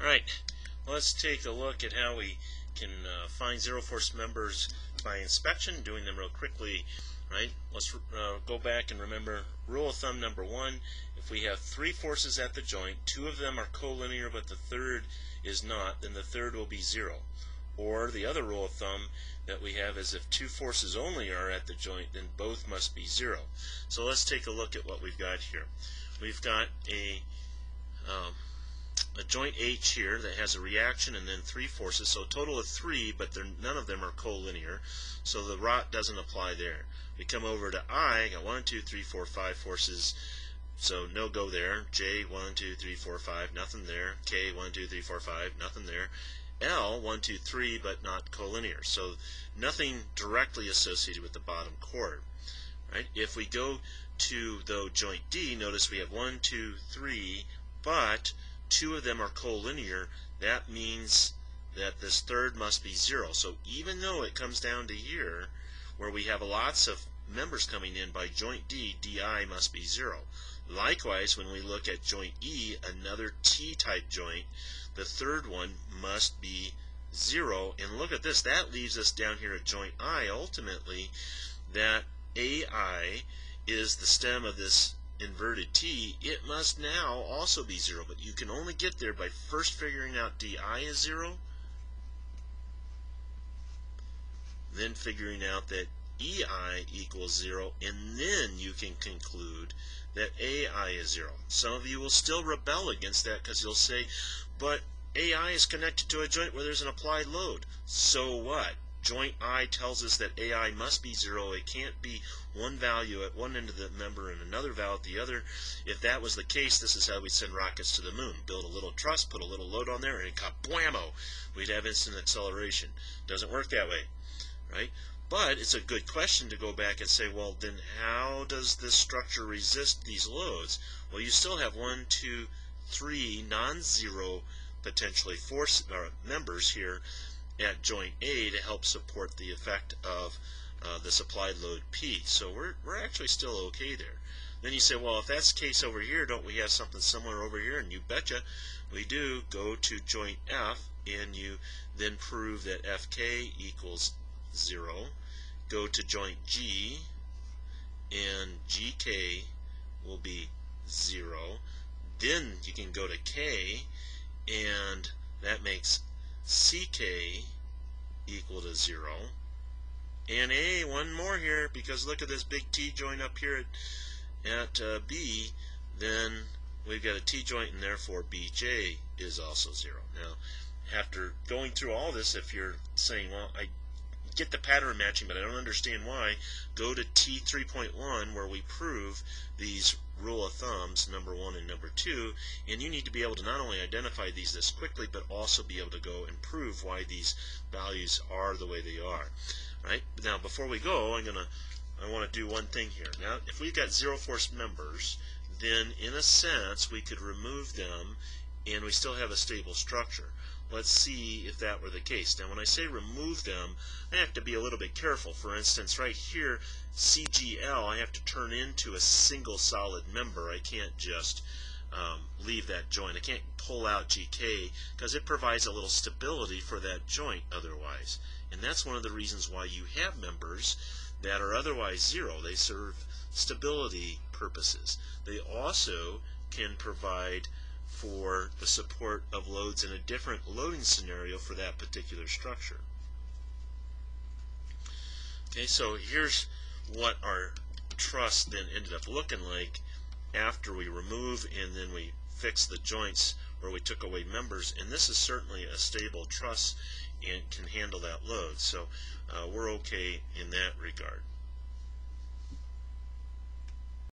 Alright, let's take a look at how we can uh, find zero force members by inspection, doing them real quickly. Right? Let's uh, go back and remember rule of thumb number one. If we have three forces at the joint, two of them are collinear but the third is not, then the third will be zero. Or the other rule of thumb that we have is if two forces only are at the joint, then both must be zero. So let's take a look at what we've got here. We've got a um, a joint H here that has a reaction and then three forces, so a total of three, but none of them are collinear, so the rot doesn't apply there. We come over to I, got one, two, three, four, five forces, so no go there. J, one, two, three, four, five, nothing there. K, one, two, three, four, five, nothing there. L, one, two, three, but not collinear. So nothing directly associated with the bottom chord. Right? If we go to the joint D, notice we have one, two, three, but two of them are collinear, that means that this third must be 0. So even though it comes down to here, where we have lots of members coming in by joint D, DI must be 0. Likewise, when we look at joint E, another T-type joint, the third one must be 0. And look at this, that leaves us down here at joint I, ultimately, that AI is the stem of this inverted t, it must now also be 0. But you can only get there by first figuring out di is 0, then figuring out that ei equals 0, and then you can conclude that ai is 0. Some of you will still rebel against that because you'll say, but ai is connected to a joint where there's an applied load. So what? Joint I tells us that AI must be zero. It can't be one value at one end of the member and another value at the other. If that was the case, this is how we send rockets to the moon. Build a little truss, put a little load on there, and kablammo, we'd have instant acceleration. Doesn't work that way, right? But it's a good question to go back and say, well, then how does this structure resist these loads? Well, you still have one, two, three non-zero potentially force uh, members here at joint A to help support the effect of uh, the supplied load P. So we're, we're actually still okay there. Then you say, well, if that's the case over here, don't we have something similar over here? And you betcha we do. Go to joint F, and you then prove that FK equals 0. Go to joint G, and GK will be 0. Then you can go to K, and that makes ck equal to 0. And A, one more here, because look at this big T joint up here at, at uh, B, then we've got a T joint, and therefore BJ is also 0. Now, after going through all this, if you're saying, well, I get the pattern matching, but I don't understand why, go to T3.1 where we prove these rule of thumbs, number one and number two, and you need to be able to not only identify these this quickly, but also be able to go and prove why these values are the way they are. Right? Now, before we go, I'm gonna I want to do one thing here. Now, if we've got zero force members, then in a sense we could remove them and we still have a stable structure. Let's see if that were the case. Now when I say remove them, I have to be a little bit careful. For instance, right here, CGL, I have to turn into a single solid member. I can't just um, leave that joint. I can't pull out GK because it provides a little stability for that joint otherwise. And that's one of the reasons why you have members that are otherwise zero. They serve stability purposes. They also can provide for the support of loads in a different loading scenario for that particular structure. Okay, so here's what our truss then ended up looking like after we remove and then we fix the joints where we took away members and this is certainly a stable truss and can handle that load so uh, we're okay in that regard.